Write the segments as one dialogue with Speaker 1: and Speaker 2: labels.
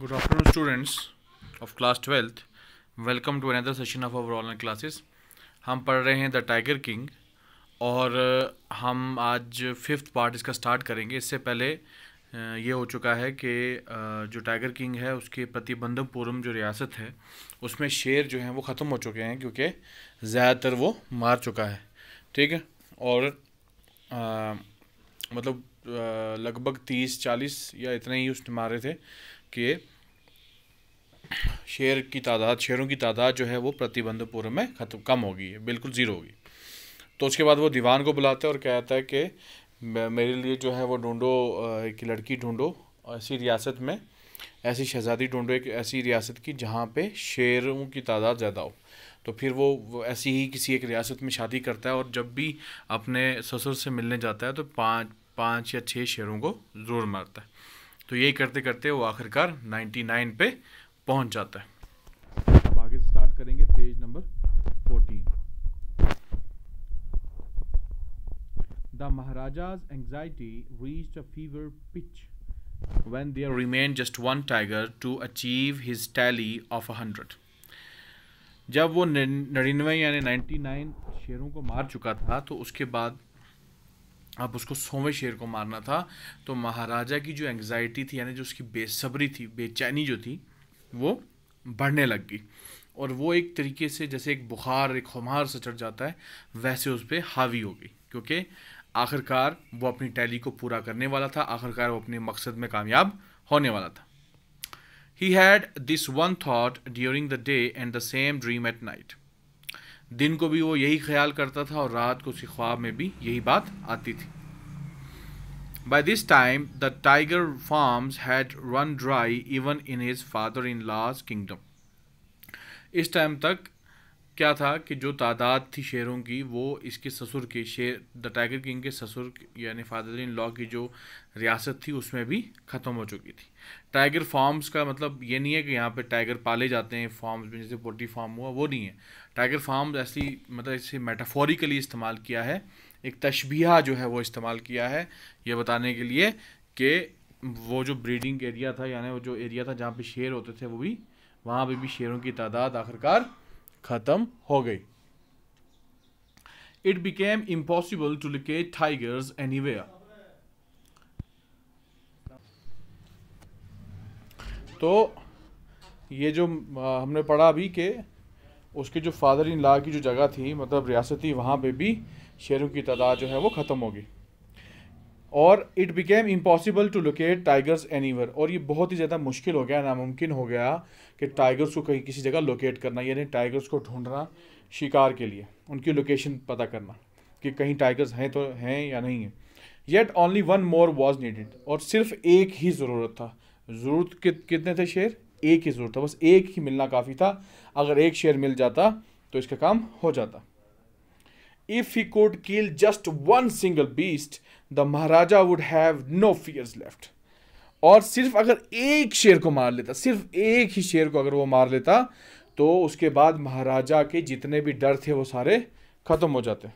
Speaker 1: Good afternoon, students of class 12th. Welcome to another session of our online classes. हम पढ़ रहे हैं the tiger king और हम आज फिफ्थ पार्ट इसका स्टार्ट करेंगे इससे पहले ये हो चुका है कि जो टाइगर किंग है उसके प्रतिबंधपुरम जो रियासत है उसमें शेर जो हैं वो ख़त्म हो चुके हैं क्योंकि ज़्यादातर वो मार चुका है ठीक है और अ, मतलब लगभग तीस चालीस या इतने ही उसने मारे थे कि शेर की तादाद, शेरों की तादाद जो है वो प्रतिबंधपुरम में खत्म, कम होगी, बिल्कुल ज़ीरो होगी। तो उसके बाद वो दीवान को बुलाता है और कहता है कि मेरे लिए जो है वो ढूंढो एक लड़की ढूंढो, ऐसी रियासत में, ऐसी शहज़ादी ढूंढो, एक ऐसी रियासत की जहाँ पे शेरों की तादाद ज़्यादा हो। तो फिर वो वो ऐसी ही किसी एक रियासत में शादी करता है और जब भी अपने ससुर से मिलने जाता है तो पाँच पाँच या छः शेरों को ज़रूर मारता है। तो यही करते करते वो आखिरकार 99 पे पहुँच जाता है अब आगे स्टार्ट करेंगे page number 14। The maharaja's anxiety reach a fever pitch when there remain just one tiger to achieve his tally of a hundred जब वो नड़िनवे यानी 99 शेरों को मार चुका था तो उसके बाद अब उसको सौवें शेर को मारना था तो महाराजा की जो एंग्जाइटी थी, यानी जो उसकी बेसब्री थी, बेचैनी जो थी, वो बढ़ने लग गई। और वो एक तरीके से, जैसे एक बुखार, एक खुमार से चढ़ जाता है, वैसे उस पर हावी हो गई, क्योंकि आखिरकार वो अपनी टैली को पूरा करने वाला था, आखिरकार वो अपने मकसद में कामयाब होने वाला था। He had this one thought during the day and the same dream at night दिन को भी वो यही ख्याल करता था और रात को उसी ख्वाब में भी यही बात आती थी। By this time the tiger farm had run dry even in his father in last kingdom इस टाइम तक क्या था कि जो तादाद थी शेरों की, वो इसके ससुर के, शेर, द टाइगर किंग के ससुर, यानी फादर इन लॉ की जो रियासत थी, उसमें भी ख़त्म हो चुकी थी। टाइगर फार्म्स का मतलब ये नहीं है कि यहाँ पे टाइगर पाले जाते हैं, फार्म्स में जैसे पोल्ट्री फार्म हुआ, वो नहीं है। टाइगर फार्म ऐसी मतलब इसे मेटाफोरिकली इस्तेमाल किया है, एक तशबिहा जो है वो इस्तेमाल किया है, ये बताने के लिए कि वो जो ब्रीडिंग एरिया था, यानी वो जो एरिया था जहाँ पे शेर होते थे, वो भी, वहाँ पे भी शेरों की तादाद आखिरकार ख़त्म हो गई। It became impossible to locate tigers anywhere तो ये जो हमने पढ़ा अभी कि, उसके जो फादर इन लॉ की जो जगह थी मतलब रियासती, वहाँ पे भी शेरों की तादाद जो है वो ख़त्म होगी और it became impossible to locate tigers anywhere और ये बहुत ही ज़्यादा मुश्किल हो गया नामुमकिन हो गया कि टाइगर्स को कहीं किसी जगह लोकेट करना यानी टाइगर्स को ढूंढना शिकार के लिए उनकी लोकेशन पता करना कि कहीं टाइगर्स हैं तो हैं या नहीं हैं। Yet only one more was needed और सिर्फ़ एक ही ज़रूरत था। ज़रूरत कित, कितने थे शेर? एक ही ज़रूरत था बस एक ही मिलना काफ़ी था। अगर एक शेर मिल जाता तो इसका काम हो जाता। If he could kill just one single beast, the Maharaja would have no fears left. और सिर्फ़ अगर एक शेर को मार लेता सिर्फ़ एक ही शेर को अगर वो मार लेता तो उसके बाद महाराजा के जितने भी डर थे वो सारे खत्म हो जाते।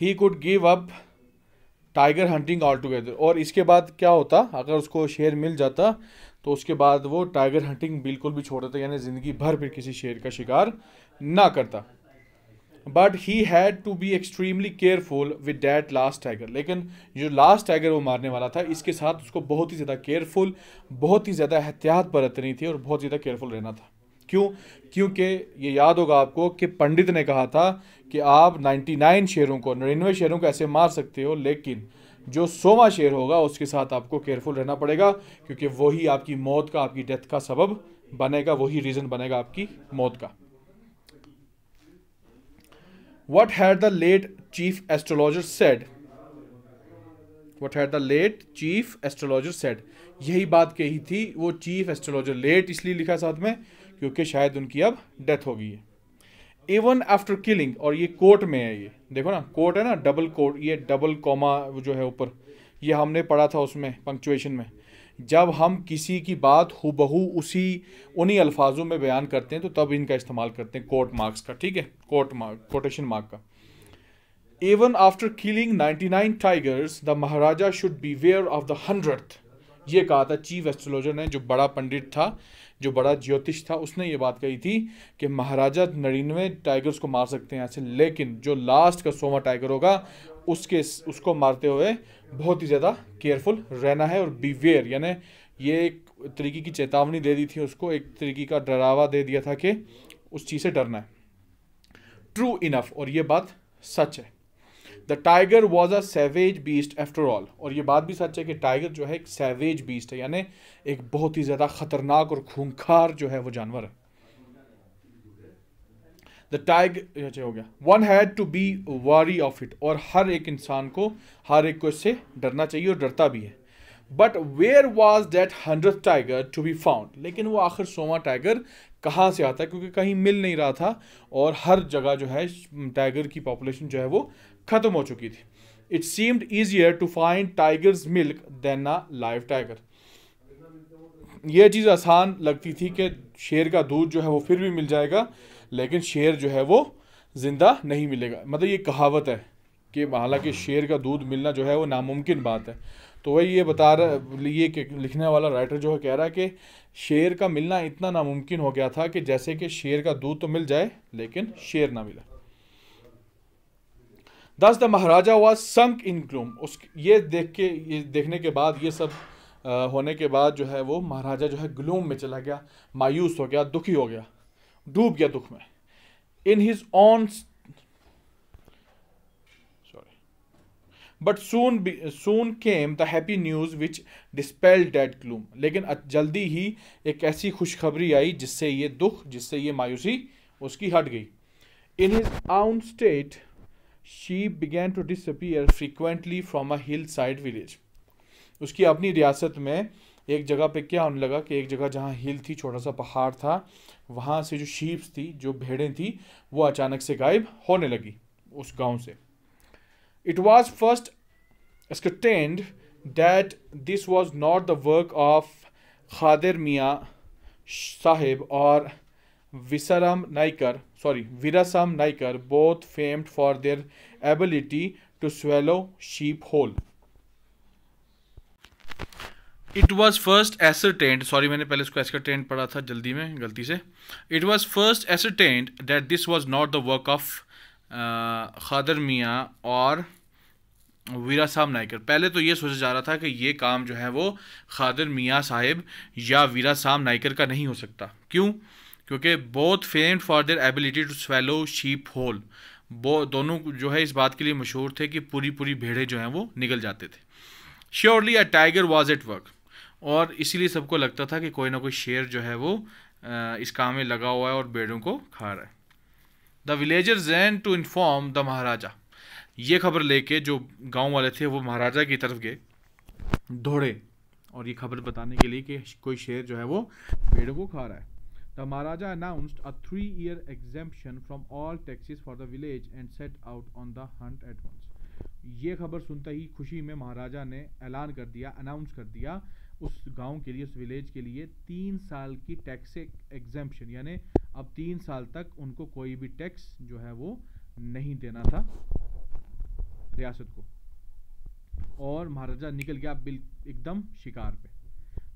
Speaker 1: He could give up tiger hunting altogether और इसके बाद क्या होता अगर उसको शेर मिल जाता तो उसके बाद वो टाइगर हंटिंग बिल्कुल भी छोड़ देता यानी ज़िंदगी भर फिर किसी शेर का शिकार ना करता। But he had to be extremely careful with that last tiger लेकिन जो लास्ट टाइगर वो मारने वाला था इसके साथ उसको बहुत ही ज़्यादा केयरफुल बहुत ही ज़्यादा एहतियात बरतनी थी और बहुत ज़्यादा केयरफुल रहना था क्यों क्योंकि ये याद होगा आपको कि पंडित ने कहा था कि आप 99 शेरों को नड़िनवे शेरों को ऐसे मार सकते हो लेकिन जो सोवा शेर होगा उसके साथ आपको केयरफुल रहना पड़ेगा क्योंकि वही आपकी मौत का आपकी डेथ का सबब बनेगा वही रीज़न बनेगा आपकी मौत का what had the late chief astrologer said? What had the late chief astrologer said? यही बात कही थी, वो चीफ एस्ट्रोलॉजर लेट इसलिए लिखा साथ में, क्योंकि शायद उनकी अब डेथ हो गई है इवन आफ्टर किलिंग और ये कोर्ट में है ये। देखो ना कोर्ट है ना डबल कोर्ट ये डबल कॉमा जो है ऊपर। ये हमने पढ़ा था उसमें पंक्चुएशन में। जब हम किसी की बात हूबहू उसी उन्हीं अल्फाजों में बयान करते हैं तो तब इनका इस्तेमाल करते हैं कोर्ट मार्क्स का ठीक है कोर्ट मार्क कोटेशन मार्क का Even after killing 99 tigers, the Maharaja should beware of the hundredth. ये कहा था चीफ एस्ट्रोलॉजर ने जो बड़ा पंडित था जो बड़ा ज्योतिष था उसने ये बात कही थी कि महाराजा नड़िनवे टाइगर्स को मार सकते हैं ऐसे लेकिन जो लास्ट का सोमा टाइगर होगा उसके उसको मारते हुए बहुत ही ज़्यादा केयरफुल रहना है और बीवेयर यानी ये एक तरीके की चेतावनी दे दी थी उसको, एक तरीके का डरावा दे दिया था कि उस चीज़ से डरना है। ट्रू इनफ और ये बात सच है। The tiger was a savage beast after all और ये बात भी सच है कि टाइगर जो है एक सैवेज बीस्ट है, यानी एक बहुत ही ज़्यादा खतरनाक और खूंखार जो है वो जानवर है। द टाइगर अच्छा हो गया। One had to be wary of it और हर एक इंसान को, हर एक को इससे डरना चाहिए और डरता भी है। But where was that hundred tiger to be found लेकिन वो आखिर सोमा टाइगर कहाँ से आता है? क्योंकि कहीं मिल नहीं रहा था, और हर जगह जो है टाइगर की पॉपुलेशन जो है वो ख़त्म हो चुकी थी। It seemed easier to find tigers milk than a live tiger यह चीज़ आसान लगती थी कि शेर का दूध जो है वो फिर भी मिल जाएगा लेकिन शेर जो है वो ज़िंदा नहीं मिलेगा। मतलब ये कहावत है कि हालाँकि शेर का दूध मिलना जो है वो नामुमकिन बात है। तो वही ये बता रहा ये लिखने वाला राइटर जो है कह रहा है कि शेर का मिलना इतना नामुमकिन हो गया था कि जैसे कि शेर का दूध तो मिल जाए लेकिन शेर ना मिला। Thus the maharaja was sunk in gloom उस ये देख के ये देखने के बाद ये सब आ, होने के बाद जो है वो महाराजा जो है ग्लूम में चला गया मायूस हो गया दुखी हो गया। डूब गया दुख में। In his own but soon soon came the happy news which dispel that gloom लेकिन जल्दी ही एक ऐसी खुशखबरी आई जिससे ये दुख, जिससे ये मायूसी उसकी हट गई। In his own state sheep began to disappear frequently from a hillside village उसकी अपनी रियासत में एक जगह पे क्या होने लगा कि एक जगह जहाँ हिल थी, छोटा सा पहाड़ था, वहाँ से जो शीप्स थी, जो भेड़ें थी, वो अचानक से गायब होने लगी उस गाँव से। It was first extend that this was not the work of Khadir Miyan Saheb और Visram Naicker sorry Virasam Naicker both famed for their ability to swallow sheep whole it was first ascertained sorry मैंने पहले इसको एसरटेंड पढ़ा था जल्दी में, गलती से। It was first ascertained that this was not the work of Khadar Miyan और वीरा साहब नाइकर पहले तो ये सोचा जा रहा था कि ये काम जो है वो खादर मियाँ साहिब या वीरा साहब नाइकर का नहीं हो सकता। क्यों? क्योंकि both famed for their ability to swallow sheep whole वो दोनों जो है इस बात के लिए मशहूर थे कि पूरी पूरी भेड़ें जो हैं वो निकल जाते थे। Surely a tiger was at work और इसीलिए सबको लगता था कि कोई ना कोई शेर जो है वो इस काम में लगा हुआ है और बेड़ों को खा रहा है। द विलेजर जैन टू इन्फॉर्म द महाराजा ये खबर लेके जो गाँव वाले थे, वो महाराजा की तरफ़ गए, दौड़े। और ये खबर बताने के लिए कि कोई शेर जो है वो पेड़ को खा रहा है। The maharaja announced a three year exemption from all taxes for the village and set out on the hunt at once ये खबर सुनते ही खुशी में महाराजा ने ऐलान कर दिया अनाउंस कर दिया उस गाँव के लिए, उस विलेज के लिए तीन साल की टैक्स एग्जाम्पन यानी अब तीन साल तक उनको कोई भी टैक्स जो है वो नहीं देना था रियासत को। और महाराजा निकल गया बिल एकदम शिकार पे।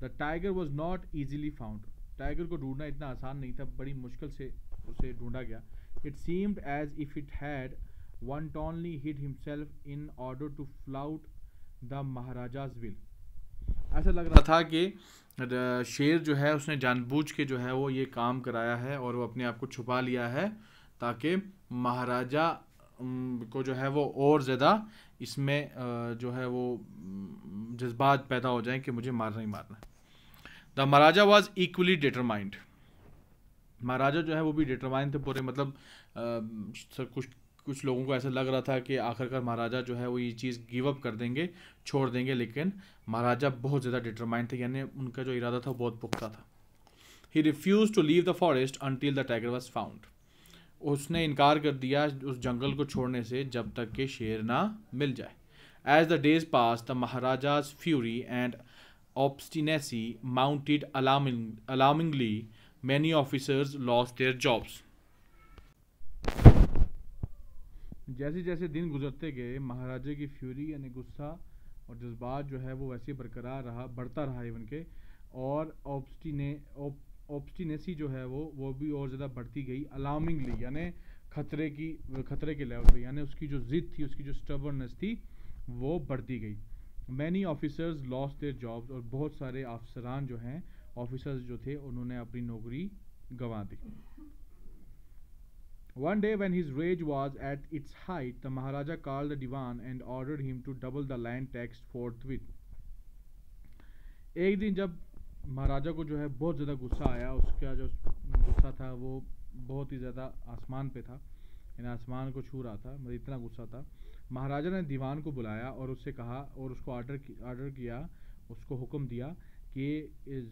Speaker 1: The tiger was not easily found tiger को ढूंढना इतना आसान नहीं था, बड़ी मुश्किल से उसे ढूंढा गया। It seemed as if it had wantonly hid himself in order to flout the maharaja's will ऐसा लग रहा था कि शेर जो है उसने जानबूझ के जो है वो ये काम कराया है और वो अपने आप को छुपा लिया है ताकि महाराजा को जो है वो और ज़्यादा इसमें जो है वो जज्बात पैदा हो जाए कि मुझे मारना ही मारना है। The maharaja was equally determined. Maharaja जो है वो भी डिटरमाइंड थे पूरे मतलब आ, कुछ कुछ लोगों को ऐसा लग रहा था कि आखिरकार महाराजा जो है वो ये चीज़ गिव अप कर देंगे, छोड़ देंगे, लेकिन महाराजा बहुत ज़्यादा डिटरमाइंड थे, यानी उनका जो इरादा था बहुत पुख्ता था। He refuse to leave the forest until the tiger was found उसने इनकार कर दिया उस जंगल को छोड़ने से जब तक कि शेर ना मिल जाए। As the days pass the maharaja's fury and obstinacy mounted alarmingly many officers lost their jobs जैसे जैसे दिन गुजरते गए, महाराजा की फ्यूरी यानी गुस्सा और जज्बात जो है वो वैसे बरकरार रहा, बढ़ता रहा इवन के और ऑब्स्टिने ऑब्स्टिनेसी जो है वो वो भी और ज़्यादा बढ़ती गई अलार्मिंगली यानी खतरे की, खतरे के लेवल पे यानी उसकी जो ज़िद थी, उसकी जो स्टबरनेस थी, वो बढ़ती गई। Many officers lost their jobs और बहुत सारे अफसरान जो हैं ऑफिसर्स जो थे, उन्होंने अपनी नौकरी गंवा दी। One day, when his rage was at its height, the Maharaja called the Diwan and ordered him to double the land tax forthwith. एक दिन जब महाराजा को जो है बहुत ज़्यादा गुस्सा आया उसका जो गुस्सा था वो बहुत ही ज़्यादा आसमान पे था। यानी आसमान को छू रहा था मतलब इतना गुस्सा था। महाराजा ने दीवान को बुलाया और उससे कहा और उसको आर्डर आर्डर किया उसको हुक्म दिया कि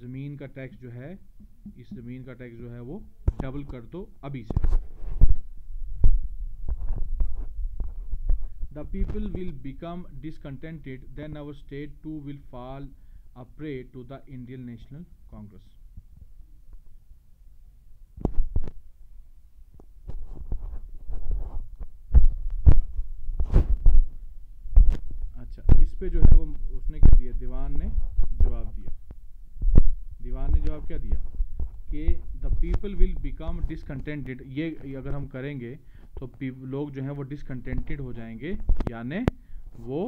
Speaker 1: ज़मीन का टैक्स जो है इस ज़मीन का टैक्स जो है वो डबल कर दो अभी से। The people will become discontented, then our state too will fall a prey to the Indian National Congress. अच्छा इस पे जो है वो उसने क्या दिया दीवान ने जवाब दिया दीवान ने जवाब क्या दिया कि the people will become discontented ये अगर हम करेंगे तो लोग जो हैं वो डिसकंटेंटेड हो जाएँगे यानि वो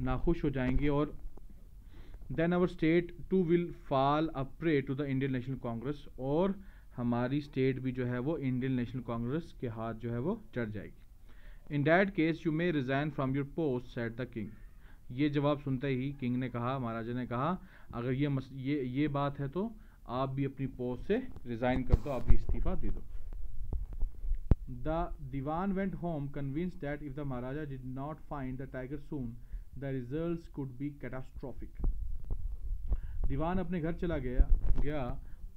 Speaker 1: नाखुश हो जाएँगे और then our state too will fall a prey to the Indian National Congress और हमारी स्टेट भी जो है वो इंडियन नेशनल कांग्रेस के हाथ जो है वो चढ़ जाएगी। In that case you may resign from your post said the king ये जवाब सुनते ही किंग ने कहा महाराजा ने कहा अगर ये मस, ये ये बात है तो आप भी अपनी पोस्ट से रिज़ाइन कर दो आप भी इस्तीफ़ा दे दो। The Diwan went home convinced that if the Maharaja did not find the tiger soon, the results could be catastrophic. दीवान अपने घर चला गया गया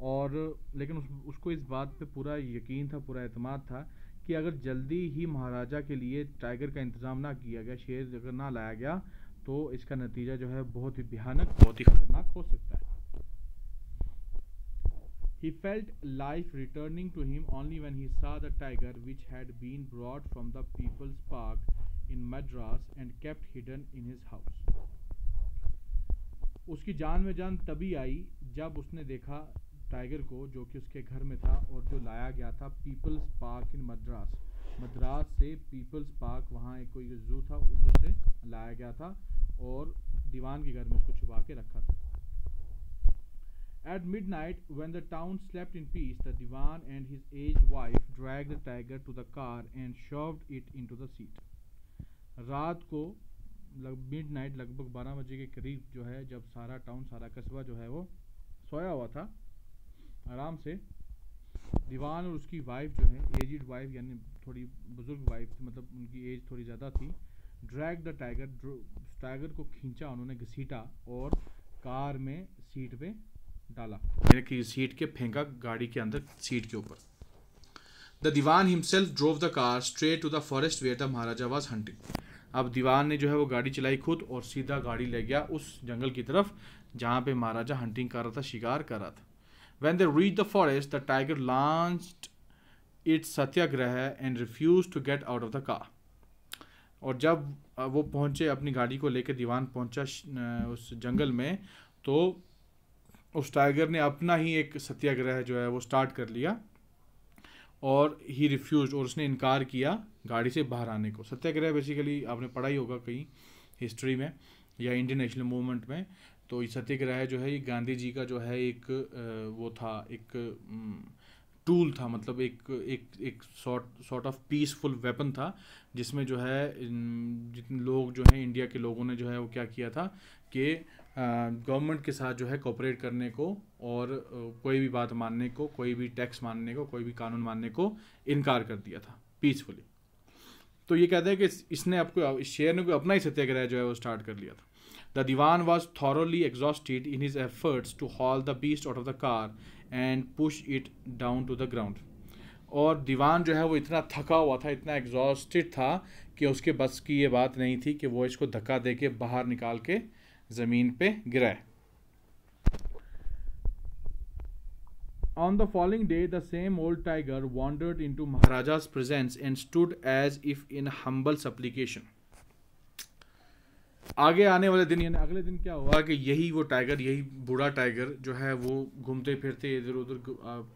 Speaker 1: और लेकिन उस, उसको इस बात पे पूरा यकीन था पूरा अतमाद था कि अगर जल्दी ही महाराजा के लिए टाइगर का इंतज़ाम ना किया गया शेर अगर ना लाया गया तो इसका नतीजा जो है बहुत ही भयानक बहुत ही ख़तरनाक हो सकता है He felt life returning to him only when he saw the tiger which had been brought from the People's Park in Madras and kept hidden in his house. उसकी जान में जान तभी आई जब उसने देखा टाइगर को जो कि उसके घर में था और जो लाया गया था people's park in Madras Madras से पीपल्स पार्क वहाँ एक कोई जू था उधर से लाया गया था और दीवान के घर में उसको छुपा के रखा था At midnight, when the town slept in peace, the Diwan and his aged wife dragged the tiger to the car and shoved it into the seat. रात को मिड नाइट लगभग 12 बजे के करीब जो है जब सारा टाउन सारा कस्बा जो है वो सोया हुआ था आराम से दीवान और उसकी वाइफ जो है एजड वाइफ यानी थोड़ी बुज़ुर्ग वाइफ थी मतलब उनकी एज थोड़ी ज़्यादा थी ड्रैग द टाइगर टाइगर को खींचा उन्होंने घसीटा और कार में सीट पे डाला। यानी कि सीट के फेंका गाड़ी के अंदर, सीट के ऊपर। The dewan himself drove the car straight to the forest where the maharaja was hunting. अब दीवान ने जो है वो गाड़ी चलाई खुद और सीधा गाड़ी ले गया उस जंगल की तरफ़, जहाँ पे महाराजा हंटिंग कर रहा था, शिकार कर रहा था। When they reach the forest the tiger launch its satyagraha and refuse to get out of the car और जब वो पहुँचे, अपनी गाड़ी को लेकर दीवान पहुँचा उस जंगल में तो उस टाइगर ने अपना ही एक सत्याग्रह जो है वो स्टार्ट कर लिया और ही रिफ्यूज और उसने इनकार किया गाड़ी से बाहर आने को। सत्याग्रह बेसिकली आपने पढ़ा ही होगा कहीं हिस्ट्री में या इंडियन नेशनल मूवमेंट में तो ये सत्याग्रह जो है, ये गांधी जी का जो है एक वो था, एक टूल था मतलब एक एक एक sort sort of peaceful weapon था, जिसमें जो है जितने लोग जो हैं इंडिया के लोगों ने जो है वो क्या किया था कि गवर्नमेंट के साथ जो है कोऑपरेट करने को और कोई भी बात मानने को, कोई भी टैक्स मानने को, कोई भी कानून मानने को इनकार कर दिया था पीसफुली तो ये कहते हैं कि इसने आपको इस शेयर ने कोई अपना ही सत्याग्रह जो है वो स्टार्ट कर लिया था. The Dewan was thoroughly exhausted in his efforts to haul the beast out of the car and push it down to the ground और दीवान जो है वो इतना थका हुआ था, इतना एग्जॉस्टेड था कि उसके बस की ये बात नहीं थी कि वो इसको धक्का दे के बाहर निकाल के ज़मीन पे गिराए On the following day, the same old tiger wandered into Maharaja's presence and stood as if in humble supplication. आगे आने वाले दिन यानी अगले दिन क्या हुआ कि यही वो टाइगर यही बूढ़ा टाइगर जो है वो घूमते फिरते इधर उधर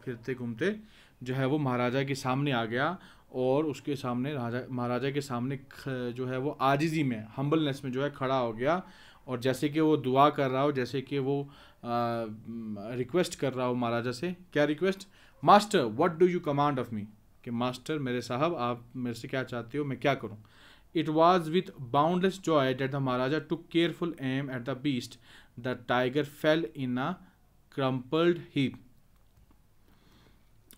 Speaker 1: फिरते घूमते जो है वो महाराजा के सामने आ गया और उसके सामने राजा महाराजा के सामने जो है वो आजिज़ी में हम्बलनेस में जो है खड़ा हो गया और जैसे कि वो दुआ कर रहा हो, जैसे कि वो रिक्वेस्ट कर रहा हो महाराजा से, क्या request master what do you command of me कि मास्टर मेरे साहब, आप मेरे से क्या चाहते हो, मैं क्या करूँ? It was with boundless joy that the Maharaja took careful aim at the beast the tiger fell in a crumpled heap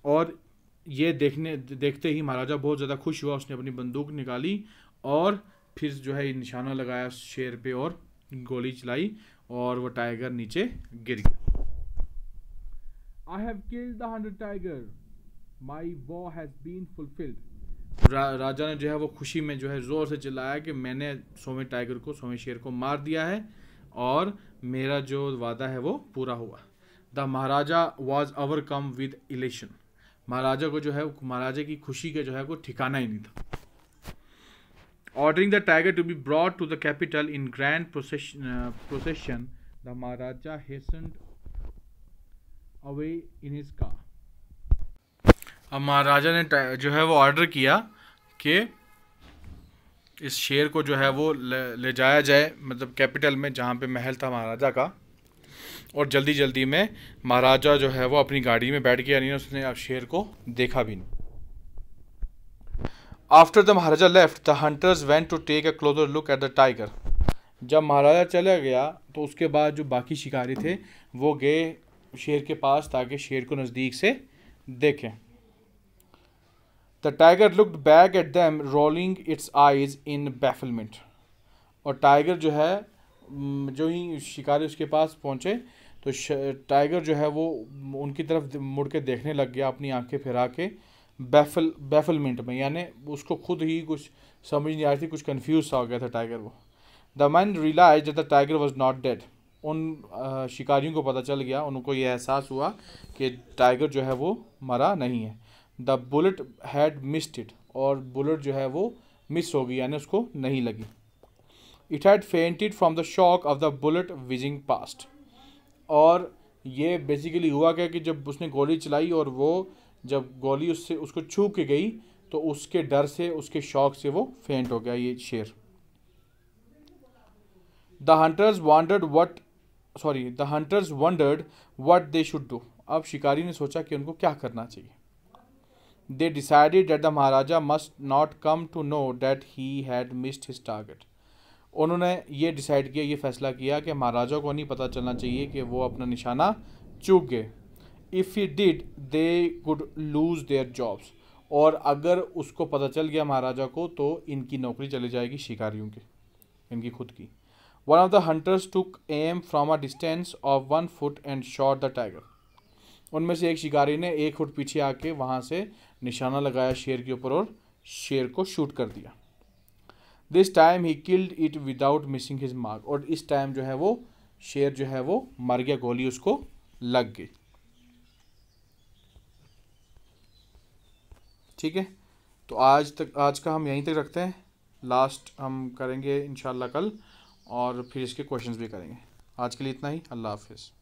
Speaker 1: और ये देखने, देखते ही महाराजा बहुत ज़्यादा खुश हुआ, उसने अपनी बंदूक निकाली और फिर जो है निशाना लगाया शेर पे और गोली चलाई और वो टाइगर नीचे गिर गया। I have killed the hundred tiger my vow has been fulfilled राजा ने जो है वो खुशी में जो है ज़ोर से चिल्लाया कि मैंने सोमे टाइगर को सोमे शेर को मार दिया है और मेरा जो वादा है वो पूरा हुआ। The Maharaja was overcome with elation महाराजा को जो है महाराजा की खुशी का जो है वो ठिकाना ही नहीं था। Ordering the tiger to be brought to the capital in grand procession, uh, procession the Maharaja hastened away in his car. अब महाराजा ने जो है वो ऑर्डर किया कि इस शेर को जो है वो ले, ले जाया जाए मतलब कैपिटल में जहाँ पे महल था महाराजा का और जल्दी जल्दी में महाराजा जो है वो अपनी गाड़ी में बैठ गया नहीं उसने अब शेर को देखा भी नहीं after the Maharaja left the hunters went to take a closer look at the tiger जब महाराजा चला गया तो उसके बाद जो बाकी शिकारी थे, वो गए शेर के पास ताकि शेर को नज़दीक से देखें। The tiger looked back at them rolling its eyes in bafflement और टाइगर जो है जो ही शिकारी उसके पास पहुँचे तो टाइगर जो है वो उनकी तरफ़ मुड़ के देखने लग गया, अपनी आँखें फिरा के। बैफल बैफलमेंट में, यानी उसको खुद ही कुछ समझ नहीं आ रही थी, कुछ कन्फ्यूज़ सा हो गया था टाइगर वो। The man realise the tiger was not dead उन शिकारियों को पता चल गया, उनको ये एहसास हुआ कि टाइगर जो है वो मरा नहीं है। The bullet had missed it और बुलेट जो है वो मिस हो गई, यानी उसको नहीं लगी। It had fainted from the shock of the bullet whizzing past और ये बेसिकली हुआ क्या कि जब उसने गोली चलाई और वो जब गोली उससे, उसको छू के गई तो उसके डर से, उसके शौक से वो फेंट हो गया ये शेर। The hunters wondered what sorry the hunters wondered what they should do अब शिकारी ने सोचा कि उनको क्या करना चाहिए। They decided that the Maharaja must not come to know that he had missed his target उन्होंने ये डिसाइड किया, ये फैसला किया कि महाराजा को नहीं पता चलना चाहिए कि वो अपना निशाना चूक गए। If he did they could lose their jobs और अगर उसको पता चल गया महाराजा को तो इनकी नौकरी चली जाएगी शिकारियों की, इनकी खुद की। One of the hunters took aim from a distance of one foot and shot the tiger उनमें से एक शिकारी ने एक फुट पीछे आके वहाँ से निशाना लगाया शेर के ऊपर और शेर को शूट कर दिया। This time he killed it without missing his mark और इस टाइम जो है वो, शेर जो है वो मर गया, गोली उसको लग गई। ठीक है? तो आज तक, आज का हम यहीं तक रखते हैं। लास्ट हम करेंगे इन कल और फिर इसके क्वेश्चंस भी करेंगे। आज के लिए इतना ही। अल्लाह हाफिज़।